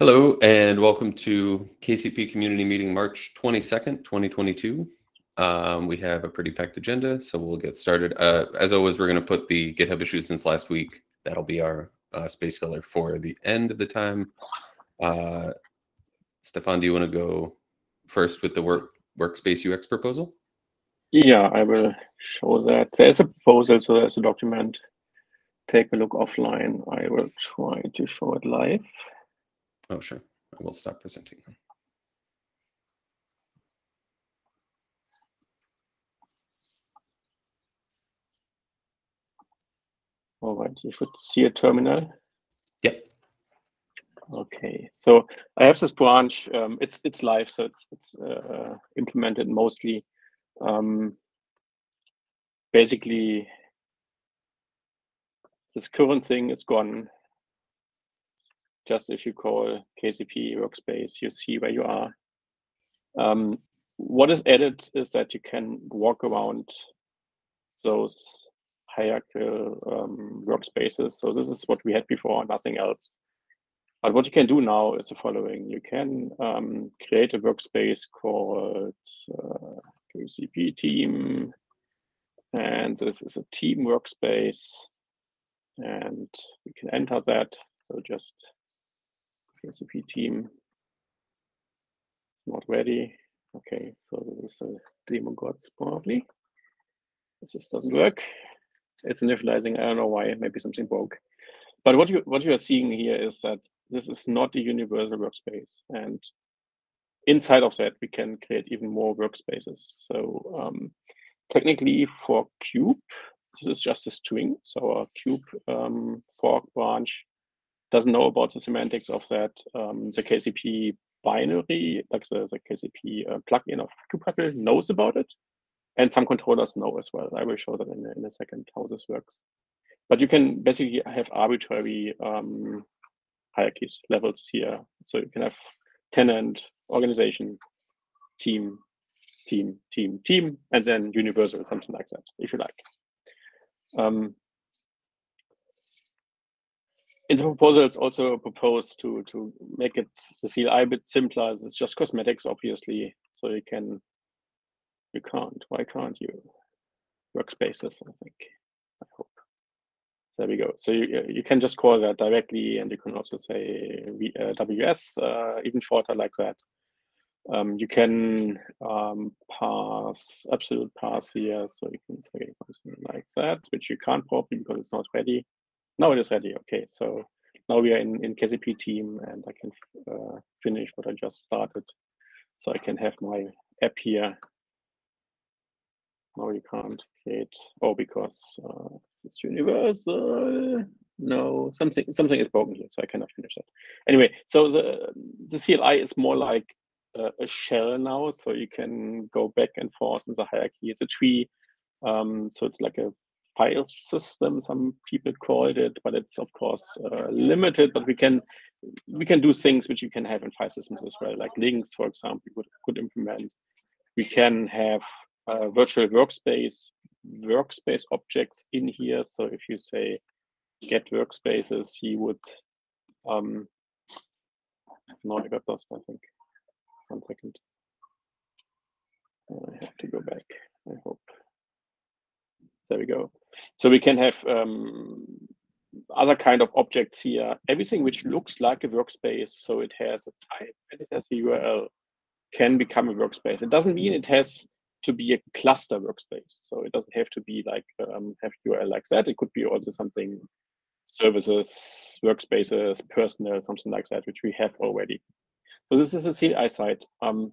Hello, and welcome to KCP Community Meeting, March 22nd, 2022. Um, we have a pretty packed agenda, so we'll get started. Uh, as always, we're going to put the GitHub issues since last week. That'll be our uh, space filler for the end of the time. Uh, Stefan, do you want to go first with the work workspace UX proposal? Yeah, I will show that. There's a proposal, so there's a document. Take a look offline. I will try to show it live. Oh, sure. I will stop presenting. All right, you should see a terminal. Yep. Okay, so I have this branch. Um, it's it's live, so it's it's uh, implemented mostly. Um, basically, this current thing is gone just if you call KCP workspace, you see where you are. Um, what is added is that you can walk around those hierarchical um, workspaces. So this is what we had before, nothing else. But what you can do now is the following. You can um, create a workspace called uh, KCP team. And this is a team workspace. And you can enter that. So just KCP team. It's not ready. Okay, so this is a demo gods probably. This just doesn't work. It's initializing. I don't know why. Maybe something broke. But what you what you are seeing here is that this is not a universal workspace, and inside of that we can create even more workspaces. So um, technically for kube, this is just a string. So our kube um, fork branch doesn't know about the semantics of that. Um, the KCP binary, like the, the KCP uh, plugin of kubectl knows about it. And some controllers know as well. I will show that in, in a second how this works. But you can basically have arbitrary um, hierarchies, levels here. So you can have tenant, organization, team, team, team, team, and then universal, something like that, if you like. Um, in the proposal, it's also proposed to to make it the CLI a bit simpler. It's just cosmetics, obviously, so you can you can't. Why can't you? Workspaces, I think. I hope. There we go. So you you can just call that directly, and you can also say uh, WS, uh, even shorter like that. Um, you can um, pass absolute pass here, so you can say something like that, which you can't probably because it's not ready. Now it is ready. Okay, so now we are in, in KCP team and I can uh, finish what I just started. So I can have my app here. Now you can't create, oh, because uh, it's universal. No, something something is broken here, so I cannot finish that. Anyway, so the the CLI is more like a, a shell now, so you can go back and forth in the hierarchy. It's a tree, um, so it's like a file system some people called it but it's of course uh, limited but we can we can do things which you can have in file systems as well like links for example we could, could implement. We can have a virtual workspace workspace objects in here. So if you say get workspaces he would um no i got lost i think. One second. I have to go back i hope there we go. So we can have um, other kind of objects here. Everything which looks like a workspace, so it has a type and it has a URL, can become a workspace. It doesn't mean it has to be a cluster workspace. So it doesn't have to be like um, have URL like that. It could be also something services, workspaces, personal, something like that, which we have already. So this is a CLI side. Um,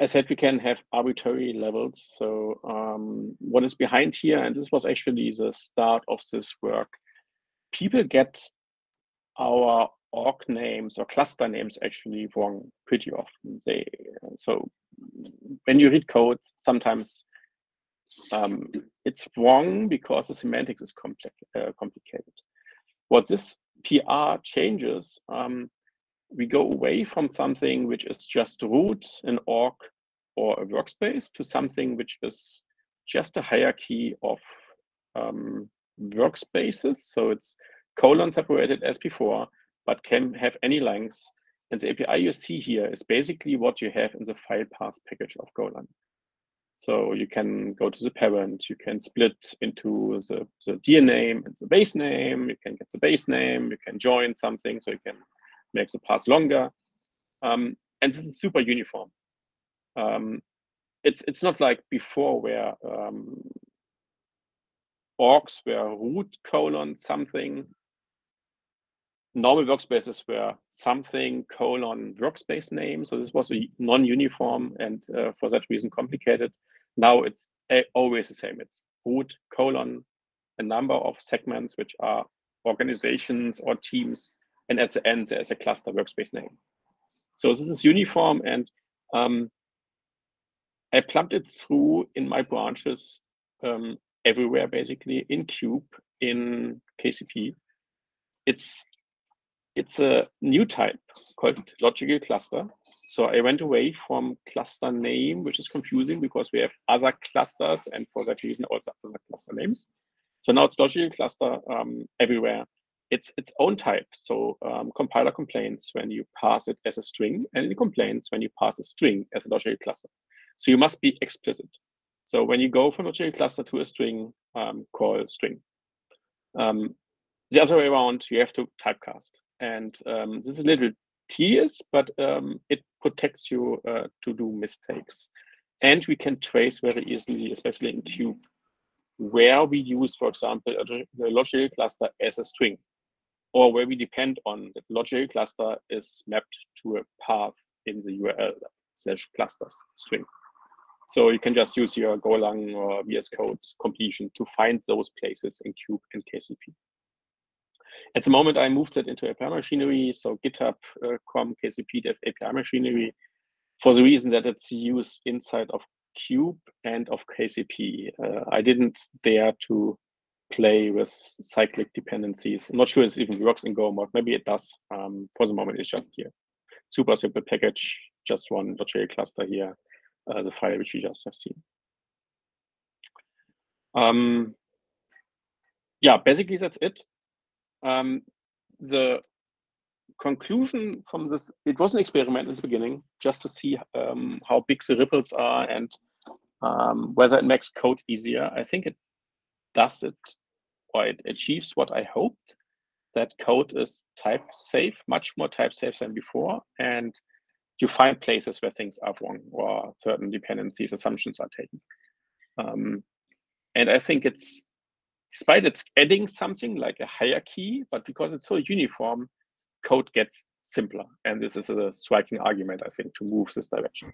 I said we can have arbitrary levels. So um, what is behind here, and this was actually the start of this work, people get our org names or cluster names actually wrong pretty often. They so when you read code, sometimes um, it's wrong because the semantics is complex, uh, complicated. What this PR changes, um, we go away from something which is just root, an org, or a workspace to something which is just a hierarchy of um, workspaces. So it's colon separated as before, but can have any length. And the API you see here is basically what you have in the file path package of Golang. So you can go to the parent, you can split into the, the DIA name and the base name, you can get the base name, you can join something so you can make the path longer. Um, and super uniform. Um, it's it's not like before where um, orgs were root colon something normal workspaces were something colon workspace name. So this was a non-uniform and uh, for that reason complicated. Now it's always the same. It's root colon a number of segments which are organizations or teams, and at the end there's a cluster workspace name. So this is uniform, and um, I plumbed it through in my branches um, everywhere, basically in Kube, in KCP. It's it's a new type called logical cluster. So I went away from cluster name, which is confusing because we have other clusters and for that reason also other cluster names. So now it's logical cluster um, everywhere. It's its own type. So um, compiler complains when you pass it as a string and it complains when you pass a string as a logical cluster. So you must be explicit. So when you go from logical cluster to a string, um, call string. Um, the other way around, you have to typecast. And um, this is a little tedious, but um, it protects you uh, to do mistakes. And we can trace very easily, especially in Kube, where we use, for example, a, logical cluster as a string, or where we depend on the logical cluster is mapped to a path in the URL slash clusters string. So you can just use your Golang or VS Code completion to find those places in Kube and KCP. At the moment, I moved it into API machinery, so GitHub, uh, com, KCP dev API machinery, for the reason that it's used inside of Kube and of KCP. Uh, I didn't dare to play with cyclic dependencies. I'm not sure it even works in Go mod. Maybe it does. Um, for the moment, it's just here. Super simple package, just one .j cluster here, uh, the file which you just have seen. Um, yeah, basically that's it. Um, the conclusion from this, it was an experiment in the beginning, just to see um, how big the ripples are and um, whether it makes code easier. I think it does it, or it achieves what I hoped, that code is type safe, much more type safe than before. And you find places where things are wrong or certain dependencies, assumptions are taken. Um, and I think it's despite it's adding something like a hierarchy, but because it's so uniform, code gets simpler. And this is a striking argument, I think, to move this direction.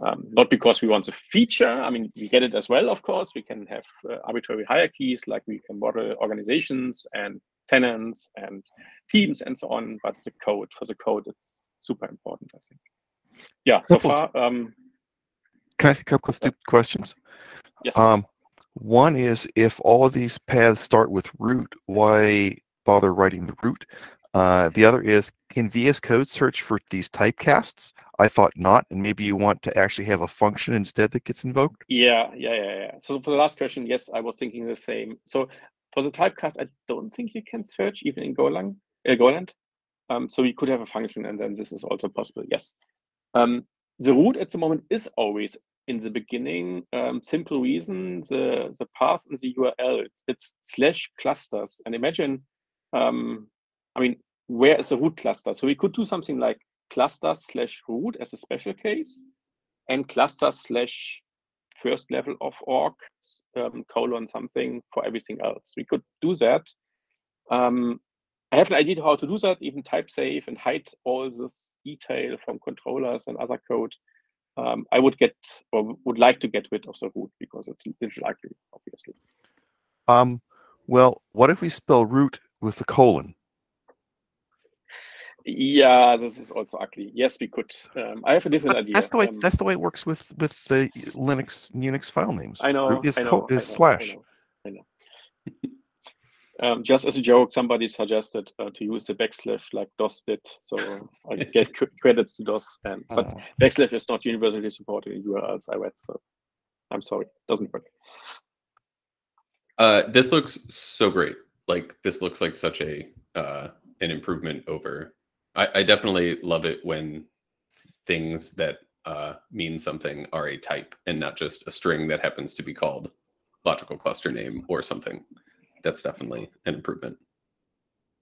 Um, not because we want a feature. I mean, we get it as well, of course. We can have uh, arbitrary hierarchies, like we can model organizations and tenants and teams and so on. But the code, for the code, it's super important, I think. Yeah, so far. Um, can I ask a couple of stupid questions? Yes. Um, one is if all of these paths start with root, why bother writing the root? Uh, the other is can VS Code search for these typecasts? I thought not, and maybe you want to actually have a function instead that gets invoked. Yeah, yeah, yeah, yeah. So for the last question, yes, I was thinking the same. So for the typecast, I don't think you can search even in Golang, uh. Um, so we could have a function, and then this is also possible. Yes. Um, the root at the moment is always in the beginning, um, simple reason, the, the path in the URL, it's slash clusters. And imagine, um, I mean, where is the root cluster? So we could do something like cluster slash root as a special case and cluster slash first level of org um, colon something for everything else. We could do that. Um, I have an idea how to do that, even type safe and hide all this detail from controllers and other code um, I would get or would like to get rid of the root because it's a little ugly, obviously. Um, well, what if we spell root with the colon? Yeah, this is also ugly. Yes, we could. Um, I have a different idea. That's the way. Um, that's the way it works with with the Linux Unix file names. I know. Is, I know, is I know, slash. I know. I know. Um, just as a joke, somebody suggested uh, to use the backslash like DOS did, so I get credits to DOS. And but Oh. backslash is not universally supported in URLs. I read, so I'm sorry, doesn't work. Uh, this looks so great. Like this looks like such a uh, an improvement over. I, I definitely love it when things that uh, mean something are a type and not just a string that happens to be called logical cluster name or something. That's definitely an improvement.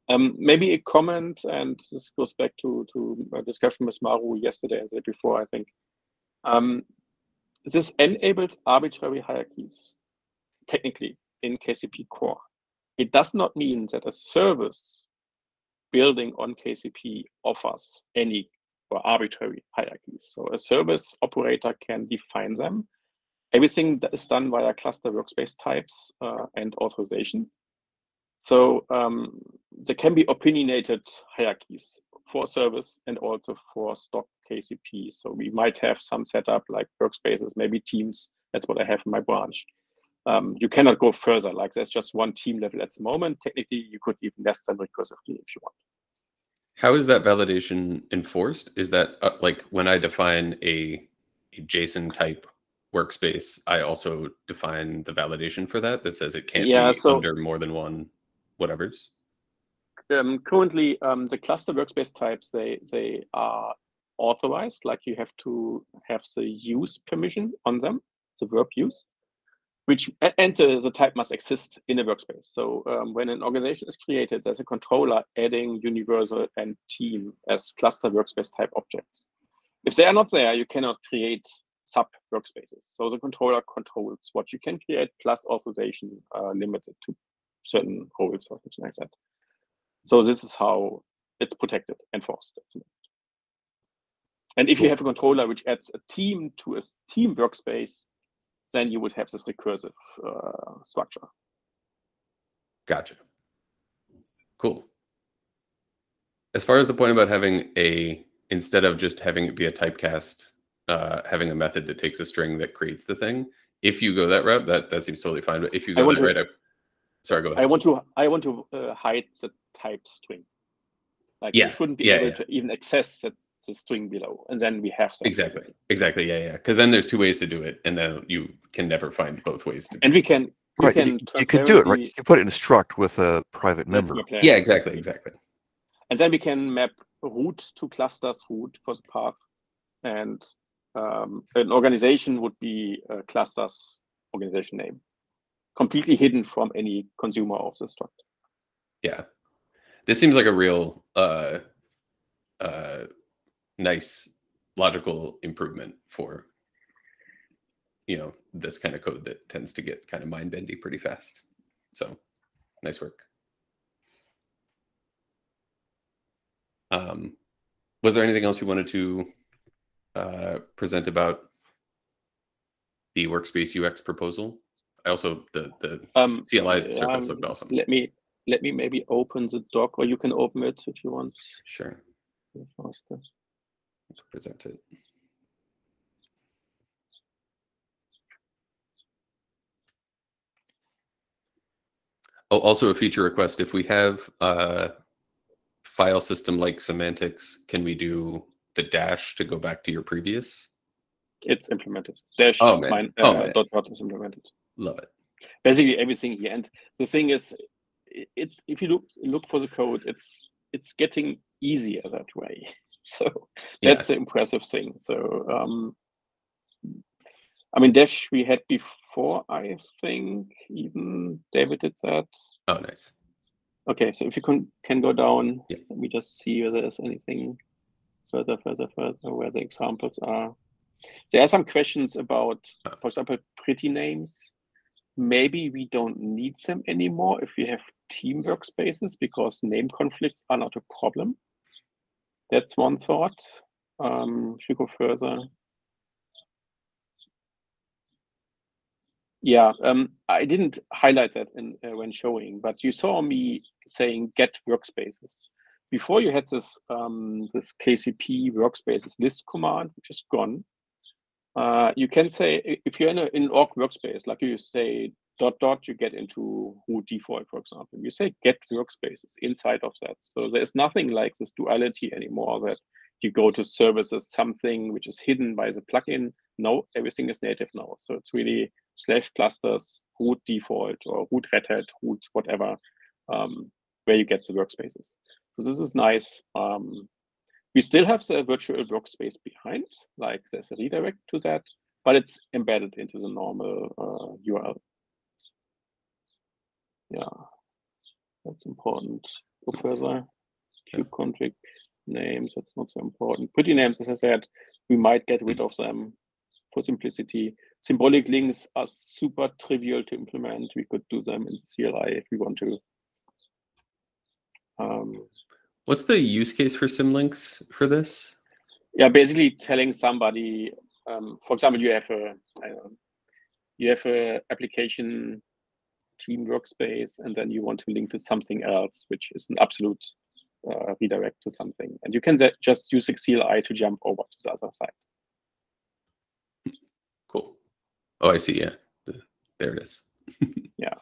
Um, maybe a comment, and this goes back to to discussion with Maru yesterday and the day before, I think. Um, this enables arbitrary hierarchies, technically, in KCP core. It does not mean that a service building on KCP offers any or arbitrary hierarchies. So a service operator can define them. Everything that is done via cluster workspace types uh, and authorization. So um, there can be opinionated hierarchies for service and also for stock KCP. So we might have some setup like workspaces, maybe teams. That's what I have in my branch. Um, you cannot go further. Like there's just one team level at the moment. Technically, you could even less than recursively if you want. How is that validation enforced? Is that uh, like when I define a, a JSON type workspace, I also define the validation for that that says it can't Yeah, be so- under more than one whatever's. um, currently um, the cluster workspace types they they are authorized like you have to have the use permission on them the verb use which and the, the type must exist in a workspace. So um, when an organization is created there's a controller adding universal and team as cluster workspace type objects. If they are not there you cannot create sub workspaces so the controller controls what you can create plus authorization uh, limits it to certain roles or something like that. So this is how it's protected, enforced. And if you have a controller which adds a team to a team workspace, then you would have this recursive uh, structure. Gotcha. Cool. As far as the point about having a instead of just having it be a typecast, uh, having a method that takes a string that creates the thing. If you go that route, that that seems totally fine. But if you go that to- route, I, sorry, go ahead. I want to I want to uh, hide the type string. Like Yeah, you shouldn't be yeah, able yeah. to even access the, the string below, and then we have something. Exactly. Exactly. Yeah, yeah. Because then there's two ways to do it, and then you can never find both ways to. Do And we can we Right, can you, you could do it, right? You can put it in a struct with a private member. my yeah, exactly, exactly. And then we can map root to clusters root for the path. And um, an organization would be a clusters organization name, completely hidden from any consumer of the struct. Yeah, this seems like a real uh, uh, nice logical improvement for you know this kind of code that tends to get kind of mind bendy pretty fast. So nice work. Um, was there anything else you wanted to uh, present about the workspace UX proposal? I also the the Um, CLI surface um, looked awesome. Let me let me maybe open the doc, or you can open it if you want. Sure, Faster. Present it. Oh, also a feature request. If we have a file system like semantics, can we do the dash to go back to your previous? It's implemented. Dash Oh, man. mine, Oh, uh, man. dot dot is implemented. Love it. basically everything here. And the thing is, it's if you look look for the code, it's it's getting easier that way. So Yeah. that's the impressive thing. So um, I mean, Dash we had before. I think even David did that. Oh, nice. Okay, so if you can can go down, Yeah. let me just see whether there's anything further, further, further where the examples are. There are some questions about, Ah. for example, pretty names. Maybe we don't need them anymore if we have team workspaces because name conflicts are not a problem. That's one thought. Um, if you go further. Yeah, um, I didn't highlight that in, uh, when showing, but you saw me saying get workspaces. Before you had this um, this KCP workspaces list command, which is gone. Uh, you can say if you're in, a, in an org workspace, like you say dot dot, you get into root default, for example. You say get workspaces inside of that. So there's nothing like this duality anymore that you go to services, something which is hidden by the plugin. No, everything is native now. So it's really slash clusters, root default or root Red Hat, root whatever, um, where you get the workspaces. So this is nice. Um, we still have the virtual workspace behind, like there's a redirect to that, but it's embedded into the normal uh, URL. Yeah, that's important. Go further. Kube config names, that's not so important. Pretty names, as I said, we might get rid of them for simplicity. Symbolic links are super trivial to implement. We could do them in the CLI if we want to. Um, What's the use case for symlinks for this? Yeah, basically telling somebody, um, for example, you have a know, you have a application team workspace, and then you want to link to something else, which is an absolute uh, redirect to something, and you can just use a CLI to jump over to the other side. Cool. Oh, I see. Yeah, there it is. yeah.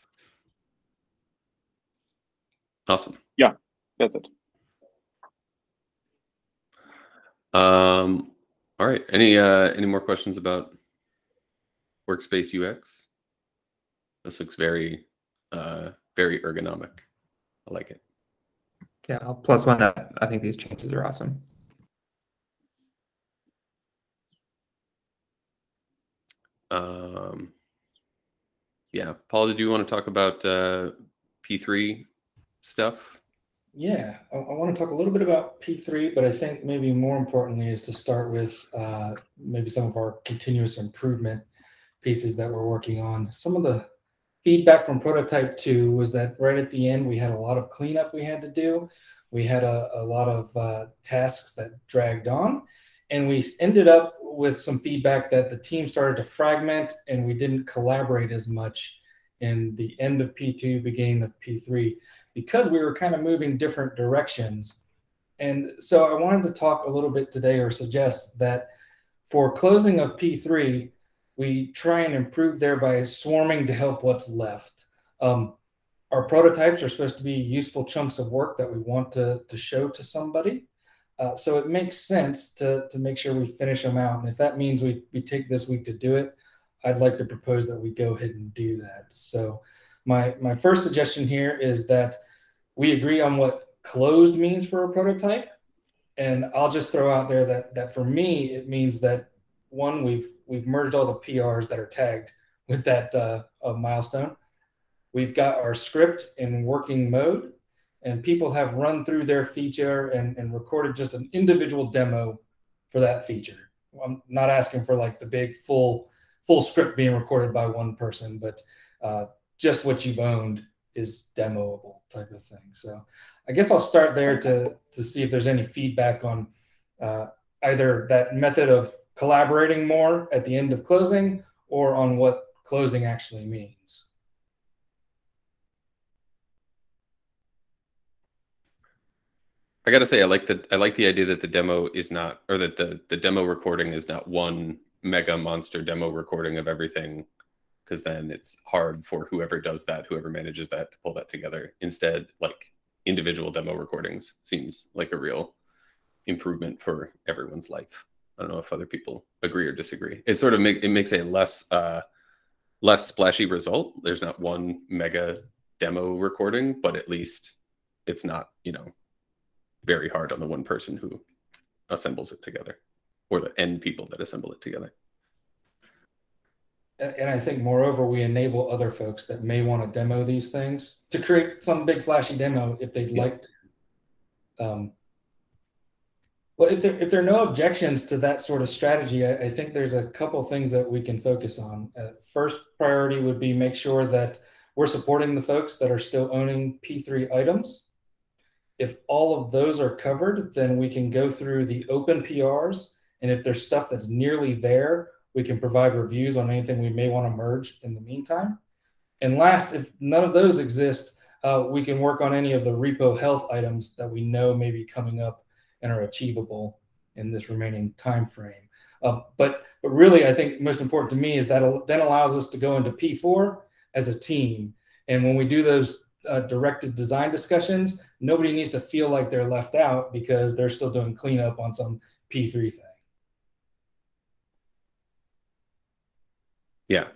Awesome. Yeah, that's it. Um, all right. Any uh, any more questions about workspace UX? This looks very uh, very ergonomic. I like it. Yeah, I'll plus one up. I think these changes are awesome. Um, yeah, Paul, did you want to talk about uh, P3 stuff? Yeah, I, I, want to talk a little bit about P3, but I think maybe more importantly is to start with uh, maybe some of our continuous improvement pieces that we're working on. Some of the feedback from prototype two was that right at the end, we had a lot of cleanup we had to do. We had a, a lot of uh, tasks that dragged on, and we ended up with some feedback that the team started to fragment and we didn't collaborate as much in the end of P2, beginning of P3 because we were kind of moving different directions. And so I wanted to talk a little bit today or suggest that for closing of P3, we try and improve there by swarming to help what's left. Um, our prototypes are supposed to be useful chunks of work that we want to, to show to somebody. Uh, so it makes sense to, to make sure we finish them out. And if that means we, we take this week to do it, I'd like to propose that we go ahead and do that. So my, my first suggestion here is that we agree on what closed means for a prototype. And I'll just throw out there that, that for me, it means that one, we've, we've merged all the PRs that are tagged with that uh, milestone. We've got our script in working mode and people have run through their feature and, and recorded just an individual demo for that feature. I'm not asking for like the big full full script being recorded by one person, but uh, just what you've owned is demoable type of thing. So I guess I'll start there to to see if there's any feedback on uh, either that method of collaborating more at the end of closing or on what closing actually means. I gotta say, I like the I like the idea that the demo is not, or that the the demo recording is not one mega monster demo recording of everything because then it's hard for whoever does that, whoever manages that, to pull that together. Instead, like individual demo recordings seems like a real improvement for everyone's life. I don't know if other people agree or disagree. It sort of make it makes a less uh, less splashy result. There's not one mega demo recording, but at least it's not you know very hard on the one person who assembles it together or the end people that assemble it together and I think moreover, we enable other folks that may want to demo these things to create some big flashy demo if they'd yeah. like to. Um, well, if there if there are no objections to that sort of strategy, I, I think there's a couple things that we can focus on. Uh, first priority would be make sure that we're supporting the folks that are still owning P3 items. If all of those are covered, then we can go through the open PRs, and if there's stuff that's nearly there, we can provide reviews on anything we may want to merge in the meantime. And last, if none of those exist, uh, we can work on any of the repo health items that we know may be coming up and are achievable in this remaining time frame. Uh, but but really, I think most important to me is that then allows us to go into P4 as a team. And when we do those uh, directed design discussions, nobody needs to feel like they're left out because they're still doing cleanup on some P3 thing. Yeah.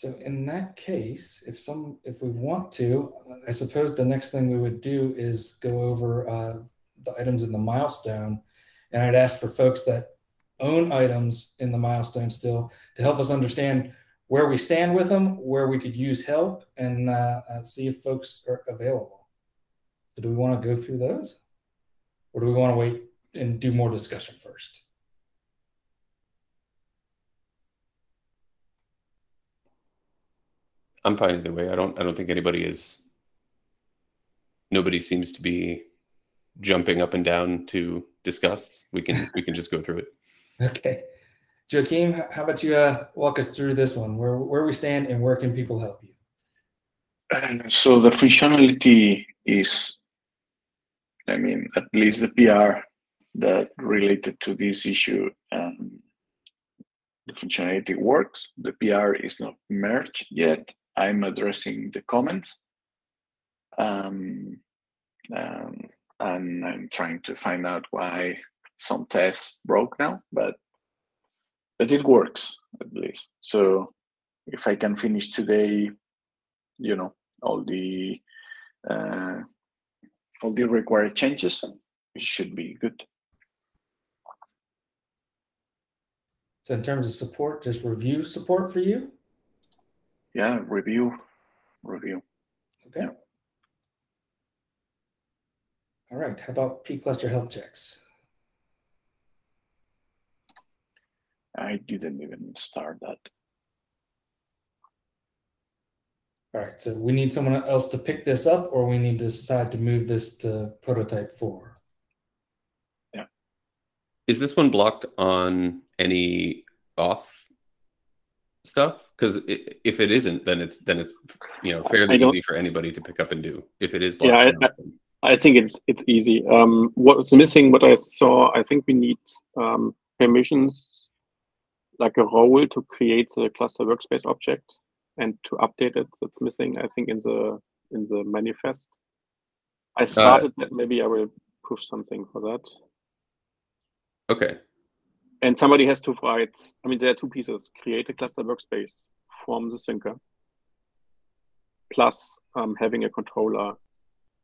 So in that case, if some, if we want to, I suppose the next thing we would do is go over uh, the items in the milestone. And I'd ask for folks that own items in the milestone still to help us understand where we stand with them, where we could use help, and uh, uh, see if folks are available. So do we want to go through those? Or do we want to wait and do more discussion first? I'm fine either way. I don't. I don't think anybody is. Nobody seems to be jumping up and down to discuss. We can. we can just go through it. Okay. Joachim, how about you uh, walk us through this one, where, where we stand and where can people help you? And so the functionality is, I mean, at least the PR that related to this issue, um, the functionality works. The PR is not merged yet. I'm addressing the comments. Um, um, and I'm trying to find out why some tests broke now, but but it works at least. So if I can finish today, you know, all the uh, all the required changes, it should be good. So in terms of support, just review support for you? Yeah, review, review. Okay. All right, how about P cluster health checks? I didn't even start that. All right, so we need someone else to pick this up or we need to decide to move this to prototype four? Is this one blocked on any auth stuff? Because if it isn't, then it's then it's you know fairly easy for anybody to pick up and do. If it is Yeah, I- on auth, then- I think it's it's easy. Um, what's missing? What I saw, I think we need um, permissions, like a role to create the cluster workspace object and to update it. That's missing, I think, in the in the manifest. I started that. Maybe I will push something for that. okay. And somebody has to write. I mean, there are two pieces: create a cluster workspace from the syncer, plus um, having a controller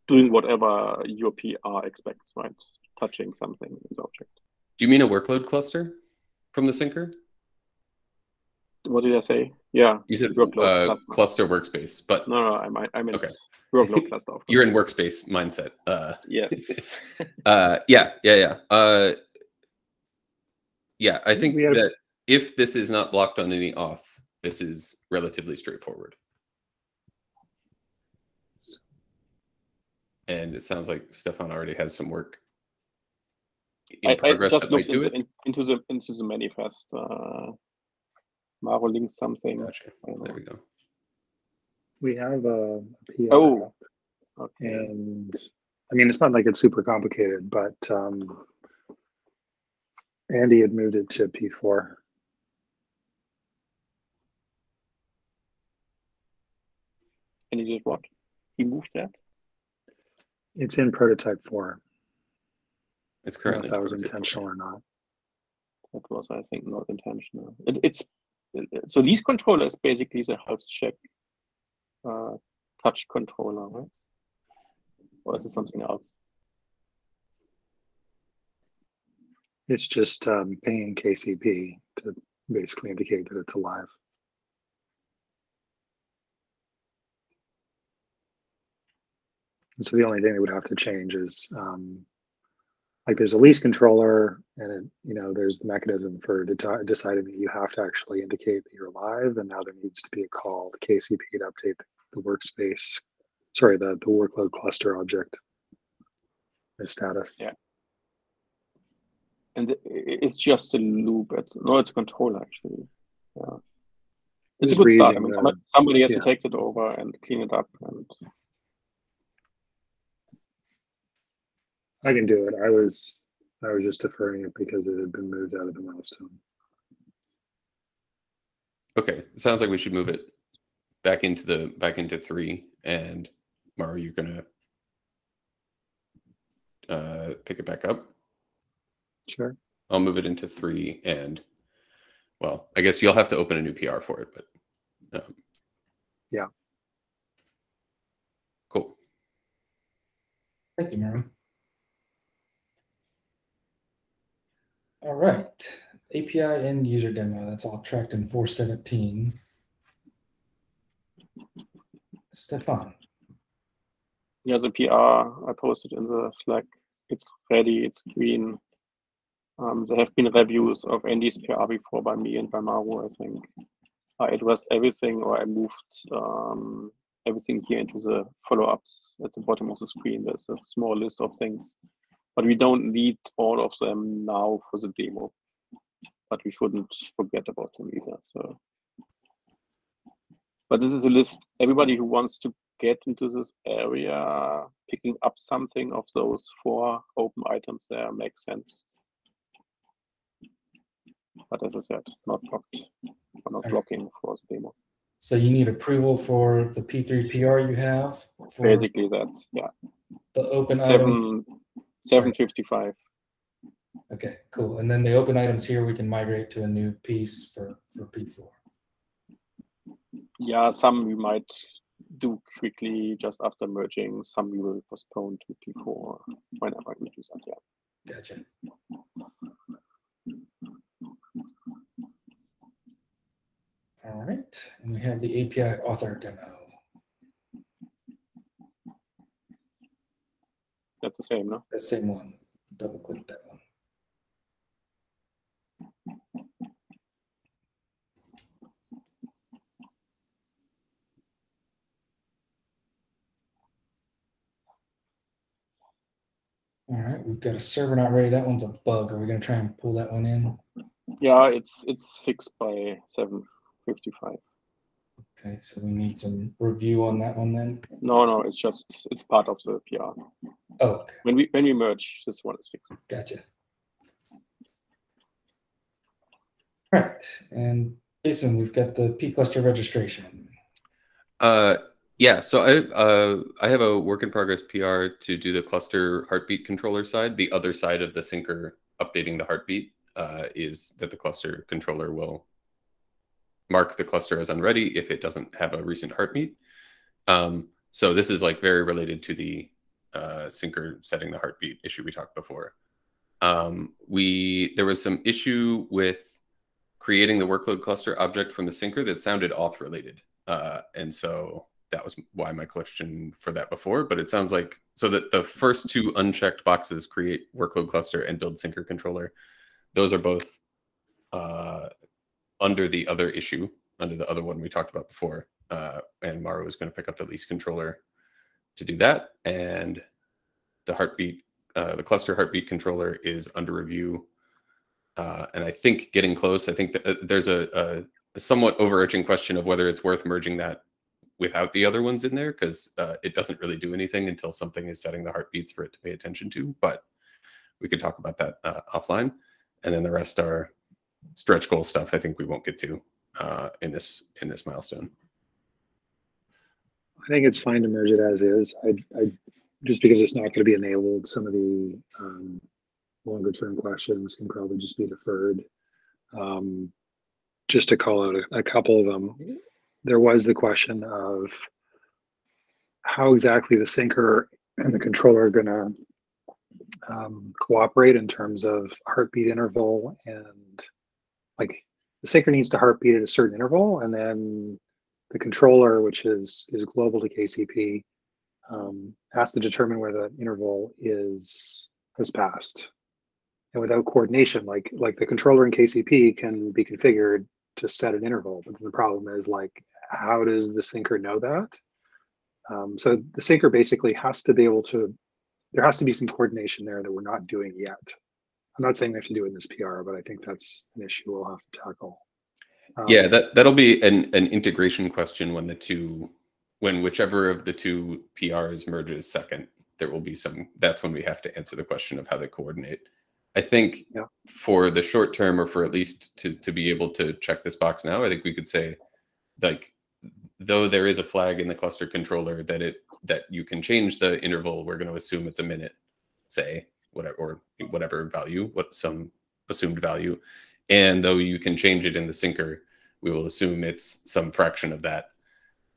doing whatever your PR expects, right? Touching something in the object. Do you mean a workload cluster from the syncer? What did I say? Yeah. You said Workload uh, cluster. cluster workspace, but No, no, I might. I meant Okay. workload cluster. Of you're in workspace mindset. Uh, Yes. uh, yeah, yeah, yeah. Uh, yeah, I think We had that if this is not blocked on any auth, this is relatively straightforward. And it sounds like Stefan already has some work in I, I progress just that might looked do into, it. in, into the into the manifest. Uh, Maru links something. Gotcha. There we go. We have a PR. Oh. Okay. And I mean, it's not like it's super complicated, but um, Andy had moved it to P4. And he did what? He moved that. It's in prototype four. It's I don't know currently if that was prototype. intentional or not. That was, I think, not intentional. It, it's so these controller is basically the health check uh, touch controller, right? Or is it something else? It's just um, paying KCP to basically indicate that it's alive. And so the only thing that would have to change is um, like there's a lease controller and it, you know there's the mechanism for deciding that you have to actually indicate that you're alive and now there needs to be a call to KCP to update the workspace sorry the, the workload cluster object the status. Yeah. And i- i- it's just a loop. It's, no, it's a controller actually. Yeah. It's a good start. I mean, somebody, somebody has yeah. to take it over and clean it up. And I can do it. I was I was just deferring it because it had been moved out of the milestone. Okay, it sounds like we should move it back into the back into three. And Maru, you're gonna uh, pick it back up. Sure. I'll move it into three, and well, I guess you'll have to open a new PR for it, but um, Yeah. Cool. Thank you, Maru. All right, API and user demo, that's all tracked in four seventeen. Stefan, Yeah, the PR I posted in the Slack. It's ready. It's green. Um, there have been reviews of Andy's PR before by me and by Maru. I think I addressed everything, or I moved um, everything here into the follow-ups at the bottom of the screen. There's a small list of things, but we don't need all of them now for the demo. But we shouldn't forget about them either. So, but this is a list. Everybody who wants to get into this area, picking up something of those four open items there makes sense. But as I said, not blocked, or not Okay. blocking for the demo. so you need approval for the P three PR you have? Basically that, yeah. The open items, Seven, seven fifty-five. okay, cool, and then the open items here, we can migrate to a new piece for, for P four. Yeah, some we might do quickly just after merging. Some we will postpone to P4 whenever we do that. Yeah. Gotcha. All right, and we have the API author demo. That's the same, no? The same one, double click that one. All right, we've got a server not ready. That one's a bug. Are we gonna try and pull that one in? Yeah, it's it's fixed by seven fifty-five. Okay, so we need some review on that one then. No, no, it's just it's part of the PR. Oh, okay, When we when we merge, this one is fixed. gotcha. All right, and Jason, we've got the P cluster registration. Uh, yeah, so I uh, I have a work in progress PR to do the cluster heartbeat controller side. The other side of the syncer updating the heartbeat uh, is that the cluster controller will mark the cluster as unready if it doesn't have a recent heartbeat. Um, so this is like very related to the uh, syncer setting the heartbeat issue we talked before. Um, we there was some issue with creating the workload cluster object from the syncer that sounded auth related. Uh, and so that was why my question for that before. But it sounds like so that the first two unchecked boxes create workload cluster and build syncer controller. Those are both uh, under the other issue, under the other one we talked about before. Uh, and Maru is going to pick up the lease controller to do that. And the heartbeat, uh, the cluster heartbeat controller is under review. Uh, and I think getting close. I think that uh, there's a, a a somewhat overarching question of whether it's worth merging that without the other ones in there because uh, it doesn't really do anything until something is setting the heartbeats for it to pay attention to. But we could talk about that uh, offline, and then the rest are stretch goal stuff. I think we won't get to uh, in this in this milestone. I think it's fine to merge it as is. I, I just because it's not going to be enabled, some of the um, longer term questions can probably just be deferred. Um, just to call out a, a couple of them, there was the question of how exactly the syncer and the controller are going to um, cooperate in terms of heartbeat interval and like the syncer needs to heartbeat at a certain interval and then the controller, which is is global to KCP, um, has to determine where the interval is has passed. And without coordination, like like the controller in KCP can be configured to set an interval, but the problem is like how does the syncer know that? Um, so the syncer basically has to be able to. There has to be some coordination there that we're not doing yet. I'm not saying we have to do it in this PR, but I think that's an issue we'll have to tackle. Um, yeah, that that'll be an an integration question when the two when whichever of the two PRs merges second. There will be some. That's when we have to answer the question of how they coordinate. I think Yeah. for the short term, or for at least to to be able to check this box now, I think we could say, like, though there is a flag in the cluster controller that it that you can change the interval. We're going to assume it's a minute, say whatever or whatever value, what some assumed value, and though you can change it in the syncer, we will assume it's some fraction of that.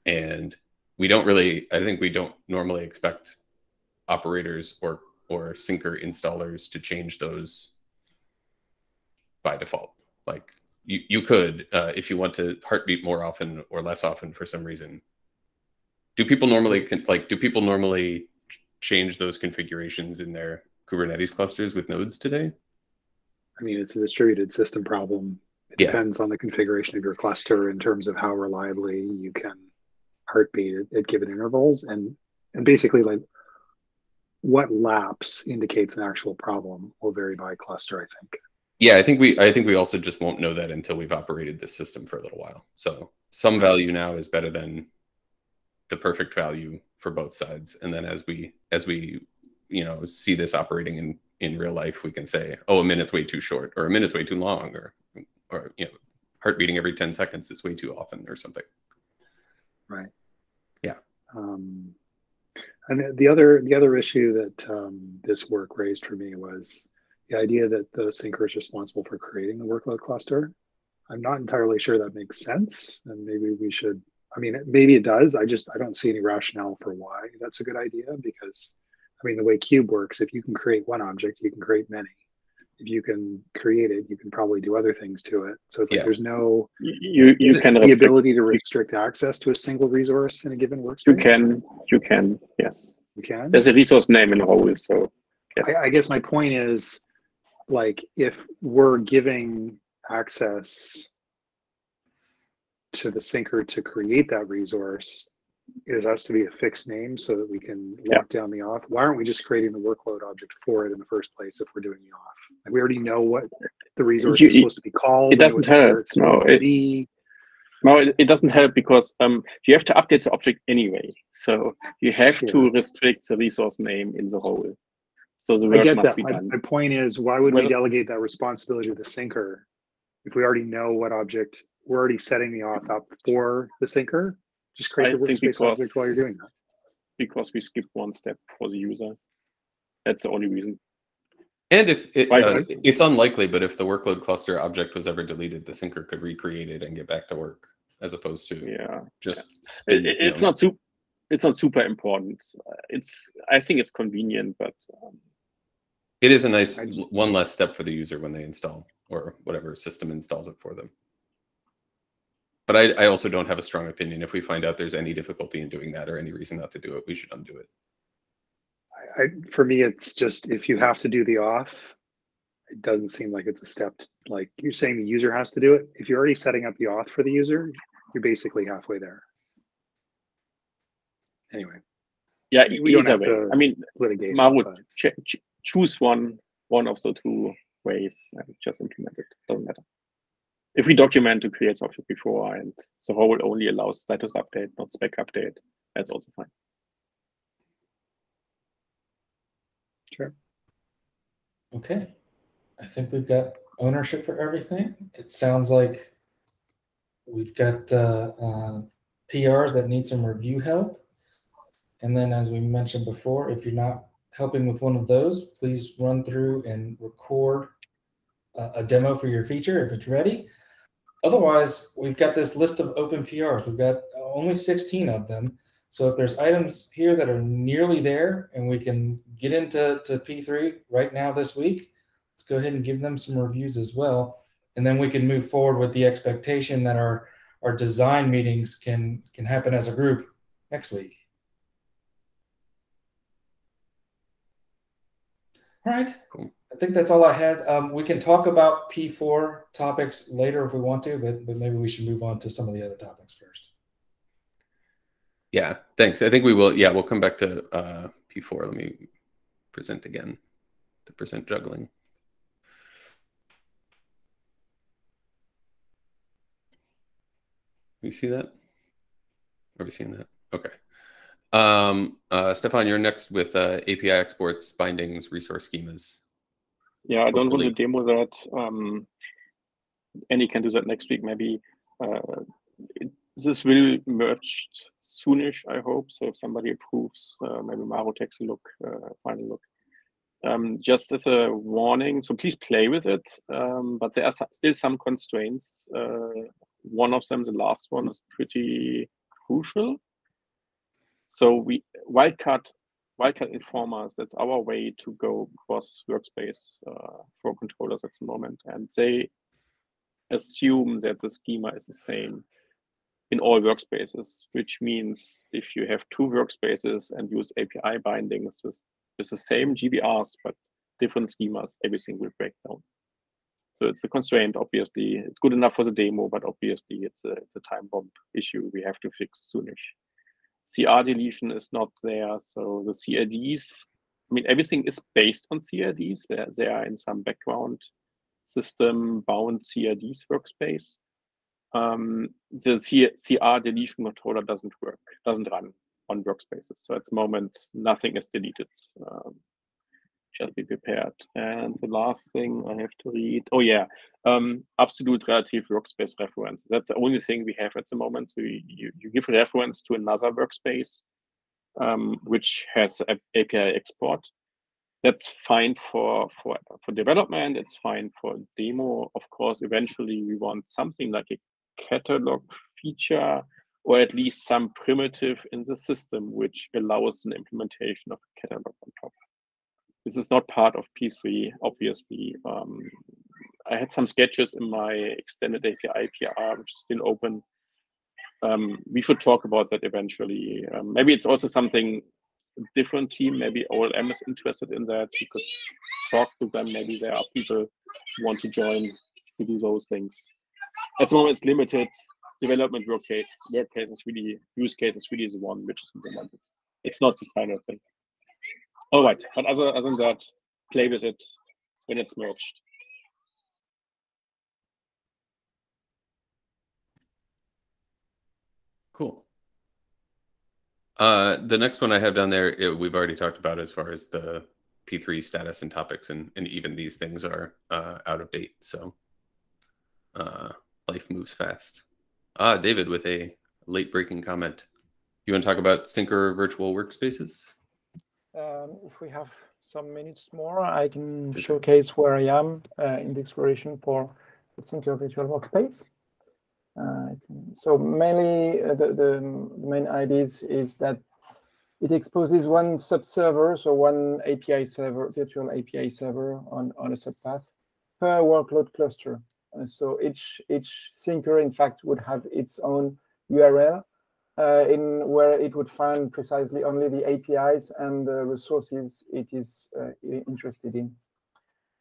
and we don't really. I think we don't normally expect operators or or syncer installers to change those by default. Like you, you could uh, if you want to heartbeat more often or less often for some reason. Do people normally can like? Do people normally change those configurations in their Kubernetes clusters with nodes today? I mean, it's a distributed system problem. It Yeah. depends on the configuration of your cluster in terms of how reliably you can heartbeat at, at given intervals, and and basically like what lapse indicates an actual problem will vary by cluster. I think. Yeah, I think we I think we also just won't know that until we've operated this system for a little while. So some value now is better than the perfect value for both sides. And then as we as we you know see this operating in in real life, we can say, oh, a minute's way too short, or a minute's way too long, or or you know, heart beating every 10 seconds is way too often or something. Right. Yeah. Um, and the- the other the other issue that um, this work raised for me was the idea that the syncer is responsible for creating the workload cluster. I'm not entirely sure that makes sense, and maybe we should. I mean, maybe it does. I just I don't see any rationale for why that's a good idea because I mean the way Kube works, if you can create one object, you can create many. If you can create it, you can probably do other things to it. So it's like Yeah. there's no You you, you Is it can the restrict, ability to restrict access to a single resource in a given workspace. you can you can yes. You can. There's a resource name in role, so yes. I, I guess my point is, like, if we're giving access to the syncer to create that resource, it has to be a fixed name so that we can Yeah. lock down the auth. Why aren't we just creating the workload object for it in the first place if we're doing the auth? Like, we already know what the resource You- is supposed to be called. it doesn't help. No, it- No, it, it doesn't help because um, you have to update the object anyway. So you have to restrict the resource name in the role. So the I work get must that. be My, done. my point is, why would we delegate that responsibility to the syncer if we already know what object we're already setting the auth up for the syncer? Just create I the think because, object while you're doing that. because we skip one step for the user. That's the only reason. And if it, uh, it's unlikely, but if the workload cluster object was ever deleted, the syncer could recreate it and get back to work, as opposed to Yeah, just it, spin. it- you it's know. not super. It's not super important. Uh, It's. I think it's convenient, but um, It is a nice just- one less step for the user when they install or whatever system installs it for them. But I, I also don't have a strong opinion. If we find out there's any difficulty in doing that or any reason not to do it, we should undo it. I, I, for me, it's just if you have to do the auth, it doesn't seem like it's a step. t- Like you're saying, the user has to do it. If you're already setting up the auth for the user, you're basically halfway there. Anyway, yeah. You e- don't Either have way, I mean, litigate. Ma would ch- ch- choose one one of the two ways and just implement it. Doesn't matter. If we document to create the object before and the role only allows status update, not spec update, that's also fine. Sure. Okay. I think we've got ownership for everything. It sounds like we've got uh, uh, PRs that need some review help. And then, as we mentioned before, if you're not helping with one of those, please run through and record a, demo for your feature if it's ready. Otherwise, we've got this list of open PRs. We've got only 16 of them. So if there's items here that are nearly there and we can get into to P3 right now this week, let's go ahead and give them some reviews as well. And then we can move forward with the expectation that our, our design meetings can, can happen as a group next week. All right. Cool. Think that's all I had. Um, we can talk about P4 topics later if we want to, but, but maybe we should move on to some of the other topics first. Yeah, thanks. I think we will. Yeah, we'll come back to uh, P4. Let me present again the percent juggling. You see that? Are we seeing that? Okay. Um, uh, Stefan, you're next with uh, API exports, bindings, resource schemas. Yeah, I don't want to demo that. Um, Annie can do that next week, maybe. Uh, it, this will merge soonish, I hope. So if somebody approves, uh, maybe Maru takes a look, uh, final look. Um, just as a warning, so please play with it. Um, but there are still some constraints. Uh, one of them, the last one, is pretty crucial. So we wildcard wildcard informers. That's our way to go across workspace uh, for controllers at the moment, and they assume that the schema is the same in all workspaces, which means if you have two workspaces and use API bindings with, with the same GVRs but different schemas, everything will break down. So it's a constraint, obviously. It's good enough for the demo, but obviously it's a, it's a time bomb issue we have to fix soonish. CR deletion is not there, so the CRDs, I mean, everything is based on CRDs. They they are in some background system bound CRDs workspace. Um, the C CR deletion controller doesn't work, doesn't run on workspaces. So at the moment, nothing is deleted. Um, shall be prepared. And the last thing I have to read, oh yeah, um, absolute relative workspace reference. That's the only thing we have at the moment. So you, you, you give a reference to another workspace, um, which has API export. That's fine for, for, for development. It's fine for demo. Of course, eventually we want something like a catalog feature or at least some primitive in the system which allows an implementation of a catalog on top. This is not part of P3, obviously. Um, I had some sketches in my extended API PR, which is still open. Um, we should talk about that eventually. Um, maybe it's also something different team. Maybe OLM is interested in that. We could talk to them. Maybe there are people who want to join to do those things. At the moment, it's limited. Development work case, work case is really use case is really the one which is implemented. It's not the final thing. All right, but other, other than that, play with it when it's merged. Cool. Uh, the next one I have down there, it, we've already talked about as far as the P3 status and topics, and, and even these things are uh, out of date. So uh, life moves fast. Ah, David with a late breaking comment. You want to talk about Syncer virtual workspaces? Um, if we have some minutes more, I can showcase where I am uh, in the exploration for the Syncer virtual workspace. Uh, so mainly uh, the, the, main ideas is that it exposes one subserver, so one API server, virtual API server on, on a subpath per workload cluster. Uh, so each each Syncer, in fact, would have its own URL in where it would find precisely only the APIs and the resources it is uh, interested in.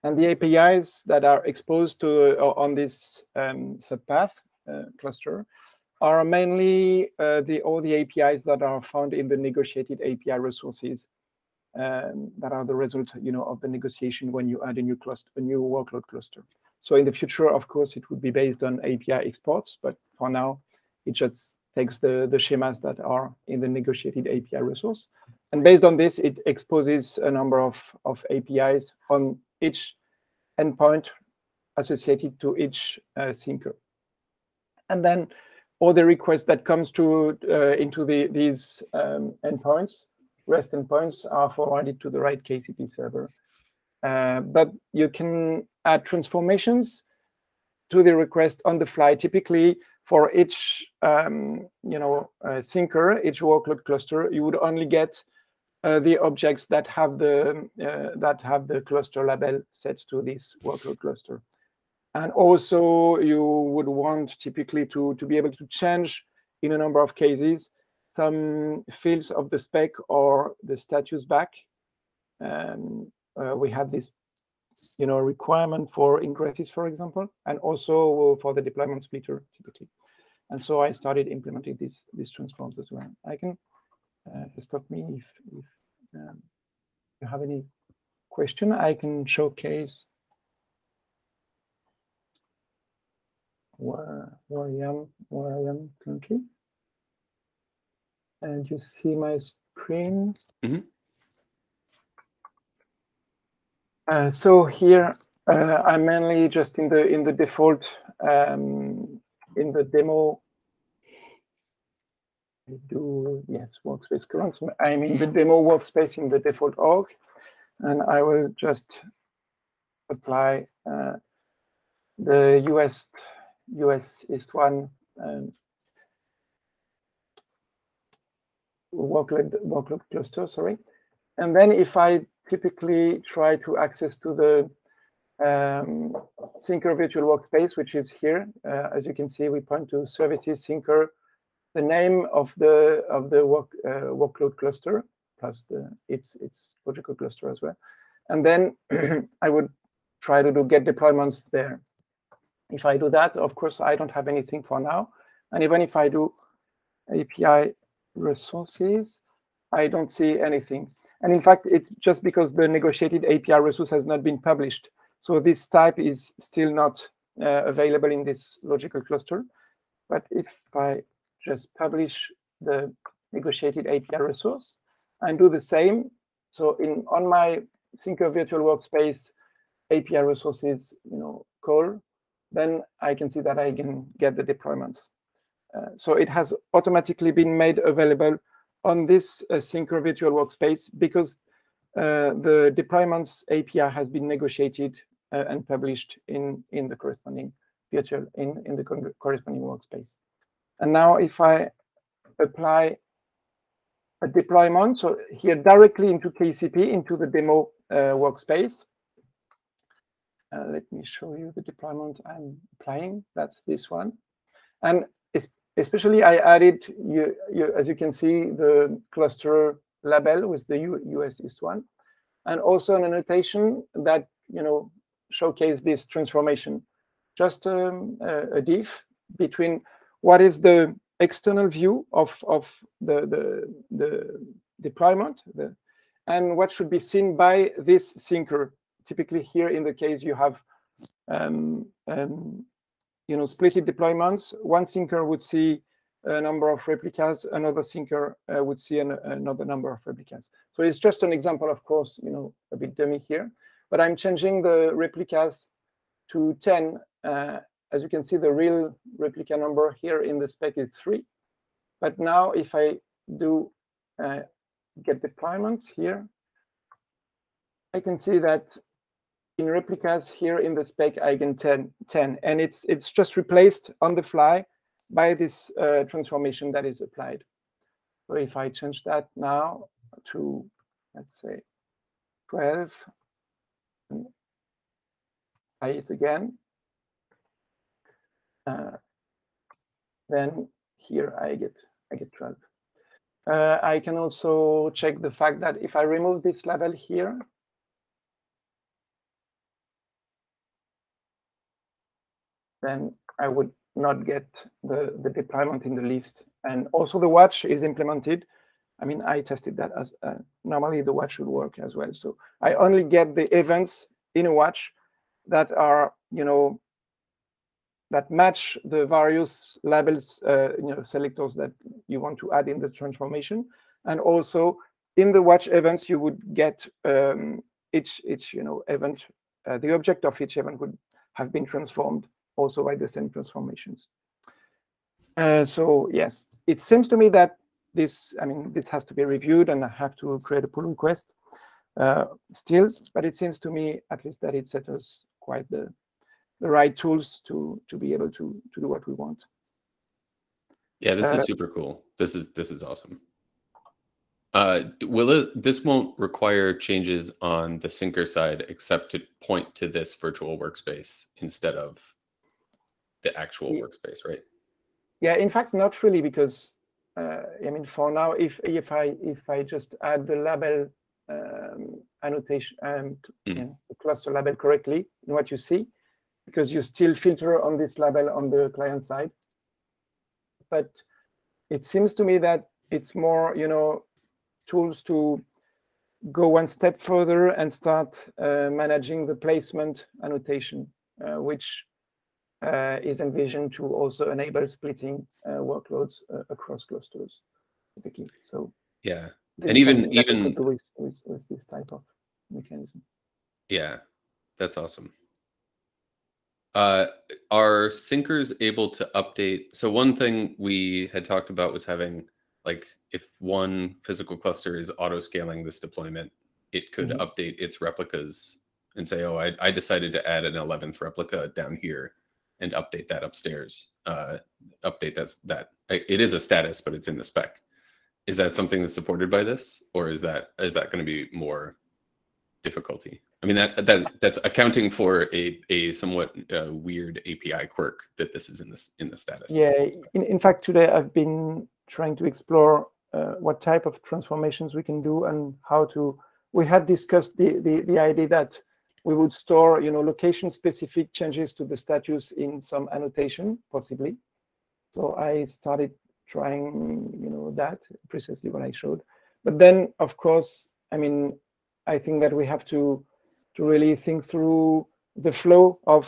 And the APIs that are exposed to uh, on this um, subpath uh, cluster are mainly uh, the all the APIs that are found in the negotiated API resources um, that are the result, you know, of the negotiation when you add a new cluster, a new workload cluster. So in the future, of course, it would be based on API exports, but for now, it just takes the, the schemas that are in the negotiated API resource. And based on this, it exposes a number of, of APIs on each endpoint associated to each uh, Syncer and then all the requests that comes to uh, into the, these um, endpoints, REST endpoints, are forwarded to the right KCP server. Uh, but you can add transformations to the request on the fly. Typically, for each um, you know uh, Syncer, each workload cluster, you would only get uh, the objects that have the uh, that have the cluster label set to this workload cluster. And also you would want typically to, to be able to change in a number of cases some fields of the spec or the status back. And uh, we have this you know, requirement for ingresses, for example, and also for the deployment splitter typically. And so I started implementing these these transforms as well. I can uh, stop me if, if um, you have any question. I can showcase where, where I am, where I am currently. And you see my screen. Mm -hmm. Uh, so here uh, I'm mainly just in the in the default um, in the demo. I do yes workspace current. I'm in the demo workspace in the default org, and I will just apply uh, the US US East one um, workload workload cluster. Sorry, and then if I typically try to access to the um, Syncer virtual workspace, which is here. Uh, as you can see, we point to services Syncer, the name of the of the work uh, workload cluster plus the its its logical cluster as well, and then I would try to do get deployments there. If I do that, of course, I don't have anything for now, and even if I do API resources, I don't see anything. And in fact, it's just because the negotiated API resource has not been published. So this type is still not uh, available in this logical cluster. But if I just publish the negotiated API resource and do the same, so in on my Syncer virtual workspace API resources, you know, call, then I can see that I can get the deployments. Uh, so it has automatically been made available on this uh, Syncer virtual workspace because uh, the deployments API has been negotiated uh, and published in, in the corresponding virtual, in, in the corresponding workspace. And now if I apply a deployment, so here directly into KCP, into the demo uh, workspace, uh, let me show you the deployment I'm applying. That's this one. And especially I added, you, you, as you can see, the cluster label with the U, US East one, and also an annotation that you know showcase this transformation. Just um, a, a diff between what is the external view of of the the, the deployment, the, and what should be seen by this syncer. Typically, here in the case you have um, um, you know, splitted deployments. One Syncer would see a number of replicas, another Syncer uh, would see an, another number of replicas. So it's just an example, of course, you know, a bit dummy here, but I'm changing the replicas to 10. Uh, as you can see, the real replica number here in the spec is three. But now if I do uh, get deployments here, I can see that replicas here in the spec eigen 10, 10 and it's it's just replaced on the fly by this uh, transformation that is applied. So if I change that now to, let's say, 12, try it again, uh, then here I get I get 12. Uh, I can also check the fact that if I remove this level here, then I would not get the, the deployment in the list. And also the watch is implemented. I mean, I tested that as uh, normally the watch should work as well. So I only get the events in a watch that are, you know, that match the various labels, uh, you know, selectors that you want to add in the transformation. And also in the watch events, you would get um, each, each, you know, event, uh, the object of each event would have been transformed also by the same transformations. Uh, so yes, it seems to me that this, I mean, this has to be reviewed and I have to create a pull request uh, still, but it seems to me at least that it sets us quite the, the right tools to, to be able to, to do what we want. Yeah, this is uh, super cool. This is, this is awesome. Uh, will it, this won't require changes on the Syncer side, except to point to this virtual workspace instead of the actual yeah. workspace, right? Yeah, in fact, not really, because uh, I mean, for now, if if I if I just add the label um, annotation and mm. you know, cluster label correctly, in what you see, because you still filter on this label on the client side. But it seems to me that it's more, you know, tools to go one step further and start uh, managing the placement annotation, uh, which is envisioned to also enable splitting uh, workloads uh, across clusters. So yeah, and even even with, with, with this type of mechanism. Yeah, that's awesome. Uh, are Syncers able to update? So one thing we had talked about was having like if one physical cluster is auto scaling this deployment, it could mm -hmm. update its replicas and say, oh, I, I decided to add an 11th replica down here and update that upstairs. Uh, update that's that it is a status, but it's in the spec. is that something that's supported by this, or is that is that going to be more difficulty? I mean that that that's accounting for a a somewhat uh, weird API quirk that this is in this in the status. Yeah, in, in fact, today I've been trying to explore uh, what type of transformations we can do and how to. We had discussed the the, the idea that we would store, you know, location-specific changes to the status in some annotation, possibly. So I started trying, you know, that precisely what I showed. But then, of course, I mean, I think that we have to to really think through the flow of,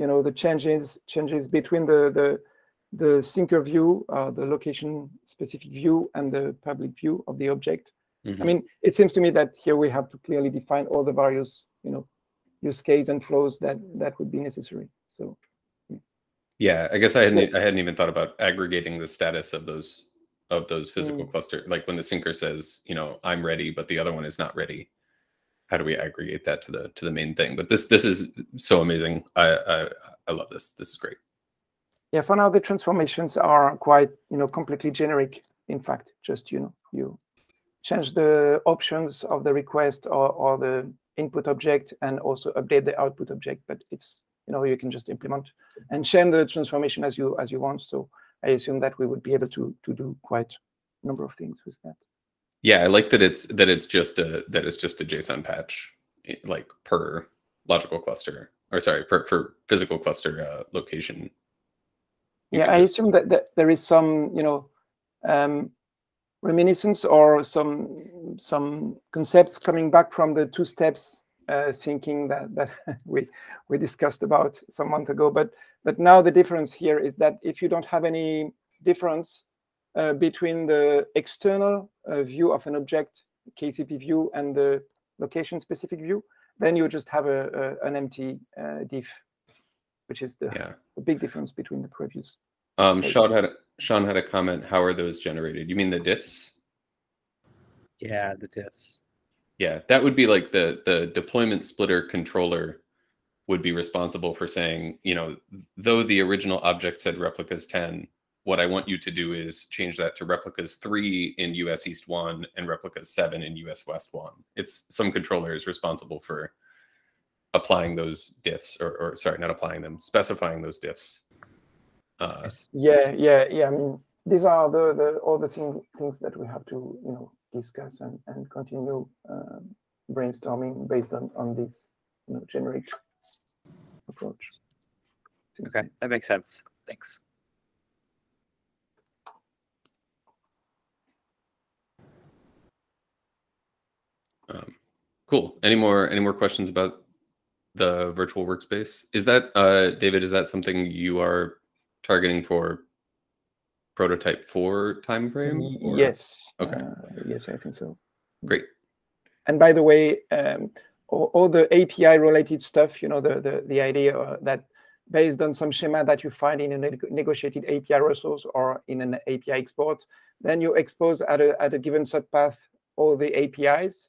you know, the changes changes between the the the syncer view, uh, the location-specific view, and the public view of the object. Mhm. I mean, it seems to me that here we have to clearly define all the various, you know, use case and flows that that would be necessary. So Yeah, I guess I hadn't I hadn't even thought about aggregating the status of those of those physical Mm. cluster. Like when the syncer says, you know, I'm ready, but the other one is not ready. How do we aggregate that to the to the main thing? But this this is so amazing. I I, I love this. This is great. yeah, for now the transformations are quite, you know, completely generic. In fact, just you know, you change the options of the request or, or the input object and also update the output object. But it's you know you can just implement and change the transformation as you as you want. So I assume that we would be able to to do quite a number of things with that. Yeah, I like that it's that it's just a that it's just a JSON patch, like per logical cluster, or sorry, per for physical cluster uh, location. You yeah, I just- assume that, that there is some, you know, um, reminiscence or some some concepts coming back from the two steps uh, thinking that that we we discussed about some month ago. But but now the difference here is that if you don't have any difference uh, between the external uh, view of an object, KCP view, and the location-specific view, then you just have a, a an empty uh, diff, which is the, Yeah. the big difference between the previous. Um. Sean had Sean had a comment. How are those generated? You mean the diffs? Yeah, the diffs. Yeah, that would be like the the deployment splitter controller would be responsible for saying, you know, though the original object said replicas 10, what I want you to do is change that to replicas 3 in US East 1 and replicas 7 in US West 1. It's some controller is responsible for applying those diffs or, or sorry, not applying them, specifying those diffs. Uh, Yeah, yeah, yeah. I mean, these are the, the all the thing, things that we have to, you know, discuss and, and continue um, brainstorming based on, on this, you know, generic approach. Okay, that makes sense. Thanks. Um, cool. Any more any more questions about the virtual workspace? Is that uh, David? Is that something you are targeting for prototype four timeframe? Or- Yes. Okay. uh, yes, I think so. Great. And by the way, um, all, all the API related stuff, you know, the the, the idea uh, that based on some schema that you find in a neg- negotiated API resource or in an API export, then you expose at a at a given subpath all the APIs.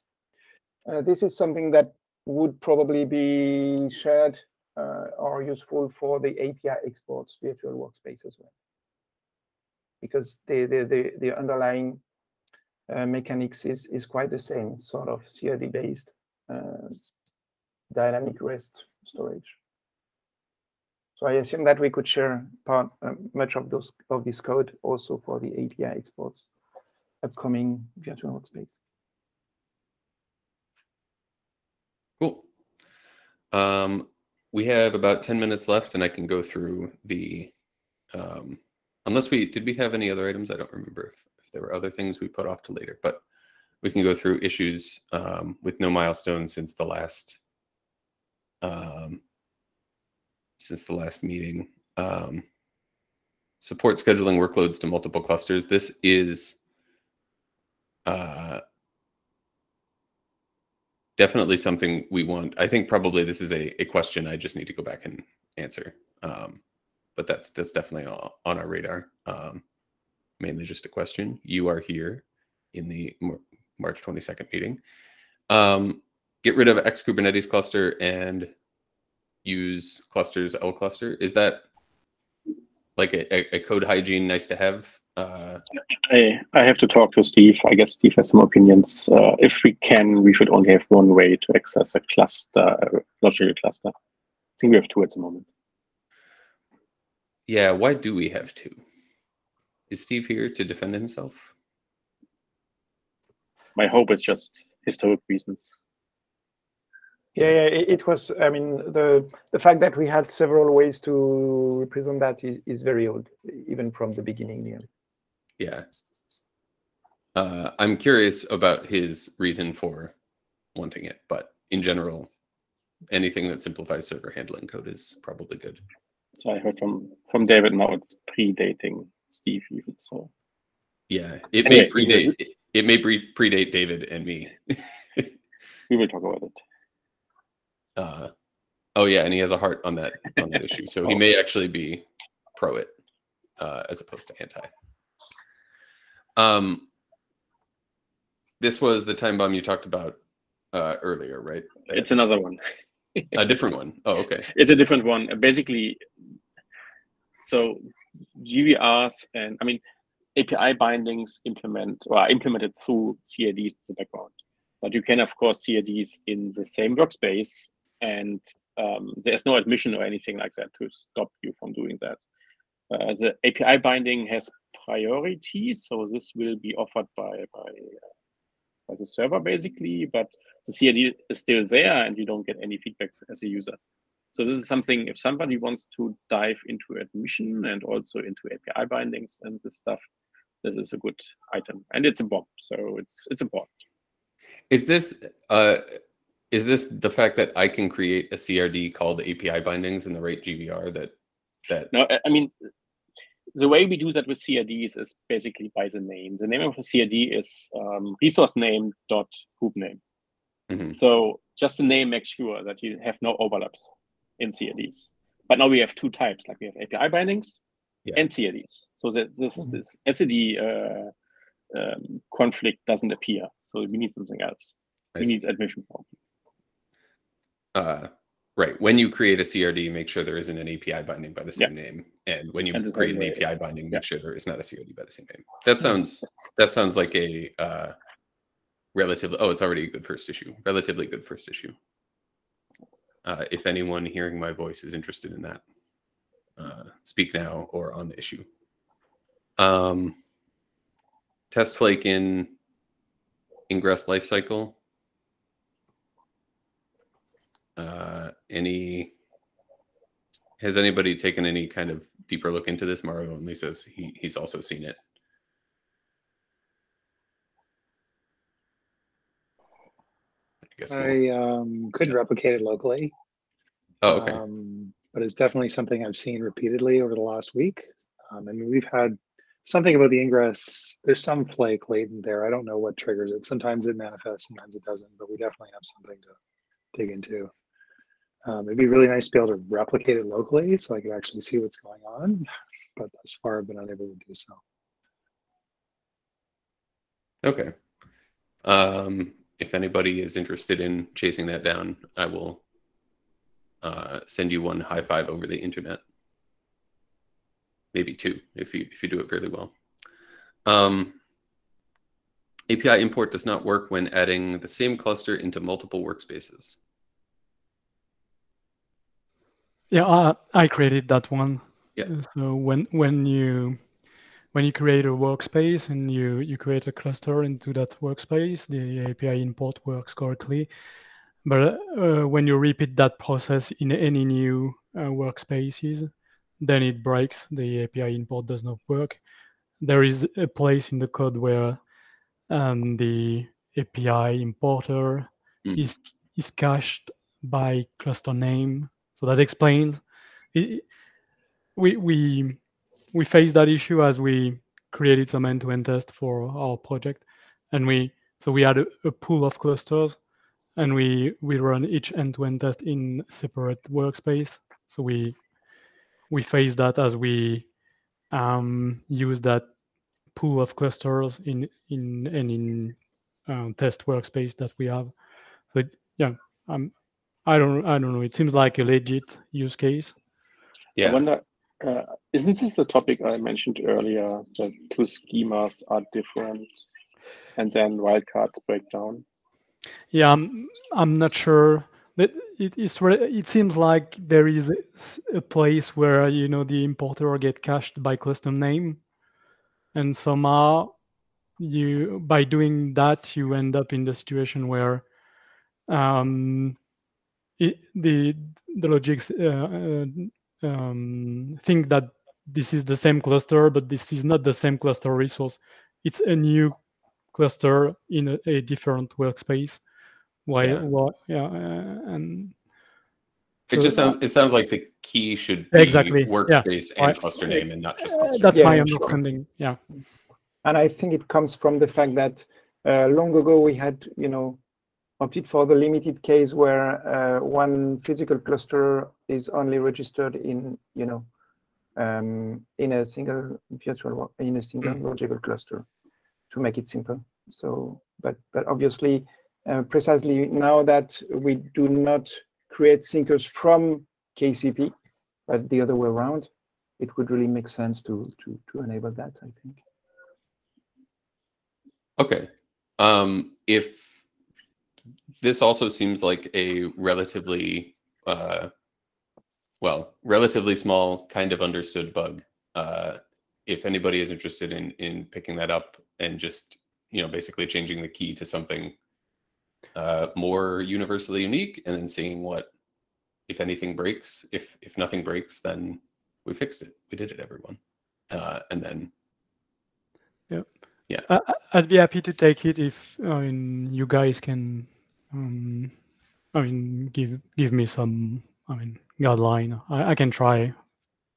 Uh, this is something that would probably be shared uh, or useful for the API exports virtual workspace as well, because the the the, the underlying uh, mechanics is is quite the same, sort of CRD based uh, dynamic REST storage. So I assume that we could share part much of those of this code also for the API exports upcoming virtual workspace. Cool. Um, we have about 10 minutes left and I can go through the, um, unless we, did we have any other items? I don't remember if, if there were other things we put off to later, but we can go through issues um, with no milestones since the last, um, since the last meeting. Um, support scheduling workloads to multiple clusters. This is, uh, definitely something we want. I think probably this is a, a question I just need to go back and answer. Um, but that's that's definitely on, our radar. Um, mainly just a question. You are here in the March 22nd meeting. Um, get rid of X Kubernetes cluster and use clusters L cluster. Is that like a, a code hygiene nice to have Uh, I, I have to talk to Steve. I guess Steve has some opinions. Uh, if we can, we should only have one way to access a cluster, a logical cluster. I think we have two at the moment. yeah, why do we have two? Is Steve here to defend himself? My hope is just historic reasons. Yeah, yeah, it, it was. I mean, the the fact that we had several ways to represent that is, is very old, even from the beginning. Yeah. Yeah. Uh, I'm curious about his reason for wanting it, but in general, anything that simplifies server handling code is probably good. So I heard from from David now it's predating Steve even. So Yeah, it Anyway, may predate. It, it may pre- predate David and me. we will talk about it. Uh, oh yeah, and he has a heart on that on that issue, so he Oh. may actually be pro it uh, as opposed to anti. Um, this was the time bomb you talked about uh, earlier, right? It's another one. a different one. Oh, okay. it's a different one. Basically, so GVRs and I mean API bindings implement or are implemented through CRDs in the background. But you can of course CRDs in the same workspace, and um, there's no admission or anything like that to stop you from doing that. Uh, the API binding has priority, so this will be offered by by, uh, by the server basically, but the CRD is still there, and you don't get any feedback as a user. So this is something if somebody wants to dive into admission and also into API bindings and this stuff, this is a good item. And it's a bomb, so it's it's important. Is this uh, is this the fact that I can create a CRD called API bindings in the right GVR that that No, I mean the way we do that with CRDs is basically by the name. The name of a CRD is um, resource name dot group name. Mhm. So just the name makes sure that you have no overlaps in CRDs. But now we have two types, like we have API bindings Yeah. and CRDs. So that this Mhm. this etcd uh, um, conflict doesn't appear. So we need something else. I We see. need admission form. uh, right when you create a CRD, make sure there isn't an API binding by the Yeah. same name, and when you And create an API binding, yeah. make sure there is not a CRD by the same name. That sounds that sounds like a uh, relatively. Oh, it's already a good first issue. Relatively good first issue. Uh, if anyone hearing my voice is interested in that, uh, speak now or on the issue. Um, test flake in ingress lifecycle. Uh, any has anybody taken any kind of deeper look into this? Mario only says he, he's also seen it. I guess. we'll- I um, couldn't replicate it locally. oh, okay. Um, but it's definitely something I've seen repeatedly over the last week. Um, I mean, we've had something about the ingress. There's some flake latent there. I don't know what triggers it. Sometimes it manifests, sometimes it doesn't. But we definitely have something to dig into. Um, it'd be really nice to be able to replicate it locally, so I could actually see what's going on. But thus far, I've been unable to do so. Okay. Um, if anybody is interested in chasing that down, I will uh, send you one high five over the internet. Maybe two if you if you do it fairly well. Um, API import does not work when adding the same cluster into multiple workspaces. Yeah, I, I created that one. Yeah. So when when you when you create a workspace and you you create a cluster into that workspace, the API import works correctly. But uh, when you repeat that process in any new uh, workspaces, then it breaks. The API import does not work. There is a place in the code where um, the API importer Mhm. is is cached by cluster name. So that explains. It, we we we faced that issue as we created some end-to-end test for our project, and we so we had a, a pool of clusters, and we we run each end-to-end test in separate workspace. So we we faced that as we um, use that pool of clusters in in and in um, test workspace that we have. So it, yeah, um, I don't I don't know. It seems like a legit use case. I Yeah. wonder Uh, isn't this the topic I mentioned earlier that two schemas are different and then wildcards break down? Yeah, I'm, I'm not sure. That it is. re- It seems like there is a place where you know the importer get cached by custom name, and somehow you by doing that you end up in the situation where um, it, the the logics uh, uh, um, think that this is the same cluster, but this is not the same cluster resource. It's a new cluster in a, a different workspace. Why? Yeah. Why? Yeah, uh, and It just sounds it sounds like the key should be Exactly, yeah. workspace and I- cluster name and not just uh, cluster. that's name. my understanding. Yeah. And I think it comes from the fact that uh, long ago we had, you know, opted for the limited case where uh, one physical cluster is only registered in, you know, um, in a single virtual in a single logical cluster to make it simple. So, but but obviously, uh, precisely now that we do not create syncers from KCP, but the other way around, it would really make sense to to to enable that. I think. Okay. Um, if this also seems like a relatively, uh, well, relatively small, kind of understood bug. Uh, if anybody is interested in in picking that up and just you know basically changing the key to something uh, more universally unique, and then seeing what, if anything breaks. If if nothing breaks, then we fixed it. We did it, everyone. Uh, and then yeah, I- I'd be happy to take it if I mean you guys can. Um, I mean, give give me some. I mean, guideline. I, I can try.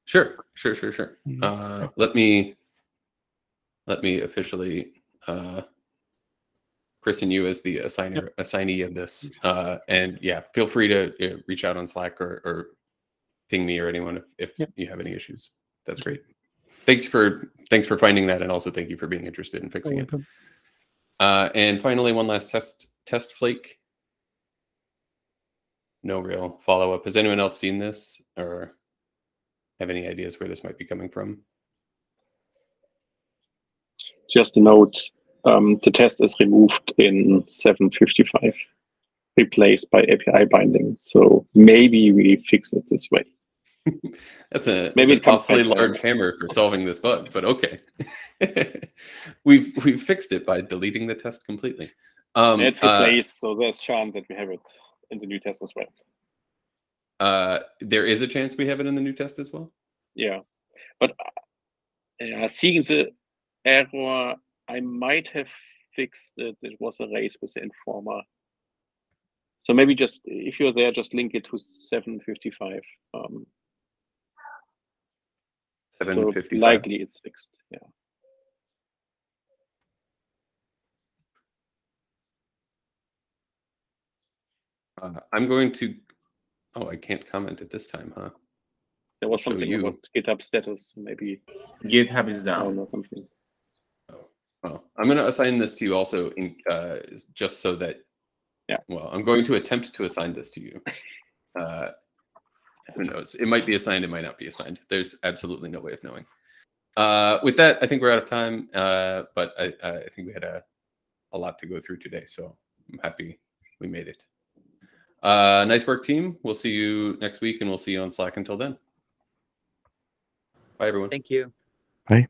Sure, sure, sure, sure. Mhm. Uh, let me let me officially uh, christen you as the assigner assignee of this. Uh, and yeah, feel free to uh, reach out on Slack or, or ping me or anyone if, if Yep. you have any issues. That's great. Thanks for thanks for finding that, and also thank you for being interested in fixing it. Uh, and finally, one last test test flake. No real follow up. Has anyone else seen this or have any ideas where this might be coming from? Just a note, um, the test is removed in 755, replaced by API binding. So maybe we fix it this way. That's a Maybe it comes possibly large hammer for solving this bug, but okay. we've we've fixed it by deleting the test completely. Um, it's uh, replaced, so there's chance that we have it in the new test as well. uh, there is a chance we have it in the new test as well. Yeah, but uh, yeah, seeing the error, I might have fixed it. It was a race with the informer. So maybe just if you're there, just link it to 755. Um, so 755. likely it's fixed. Yeah. Uh, I'm going to. Oh, I can't comment at this time, huh? There was something you. about GitHub status, maybe GitHub is down. down or something. Oh, well, I'm going to assign this to you also, in, uh, just so that. Yeah. Well, I'm going to attempt to assign this to you. Uh, who knows? It might be assigned. It might not be assigned. There's absolutely no way of knowing. Uh, with that, I think we're out of time. Uh, but I, I think we had a, a lot to go through today, so I'm happy we made it. Uh, nice work, team. We'll see you next week, and we'll see you on Slack until then. Bye, everyone. Thank you. Bye.